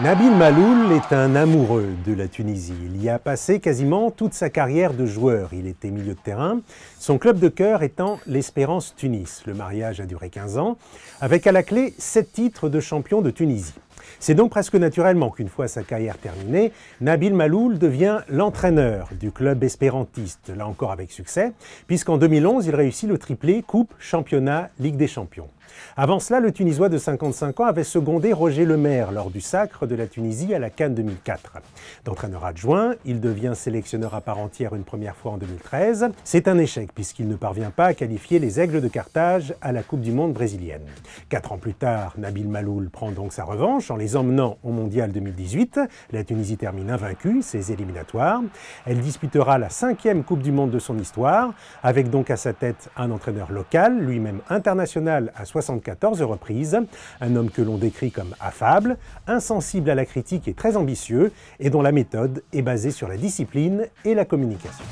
Nabil Maloul est un amoureux de la Tunisie. Il y a passé quasiment toute sa carrière de joueur. Il était milieu de terrain, son club de cœur étant l'Espérance Tunis. Le mariage a duré 15 ans, avec à la clé 7 titres de champion de Tunisie. C'est donc presque naturellement qu'une fois sa carrière terminée, Nabil Maloul devient l'entraîneur du club espérantiste, là encore avec succès, puisqu'en 2011, il réussit le triplé Coupe, Championnat, Ligue des Champions. Avant cela, le Tunisois de 55 ans avait secondé Roger Lemaire lors du sacre de la Tunisie à la Cannes 2004. D'entraîneur adjoint, il devient sélectionneur à part entière une première fois en 2013. C'est un échec puisqu'il ne parvient pas à qualifier les Aigles de Carthage à la Coupe du Monde brésilienne. Quatre ans plus tard, Nabil Maloul prend donc sa revanche en les emmenant au Mondial 2018. La Tunisie termine invaincue, ses éliminatoires. Elle disputera la cinquième Coupe du Monde de son histoire, avec donc à sa tête un entraîneur local, lui-même international à 60 74 reprises. Un homme que l'on décrit comme affable, insensible à la critique et très ambitieux, et dont la méthode est basée sur la discipline et la communication.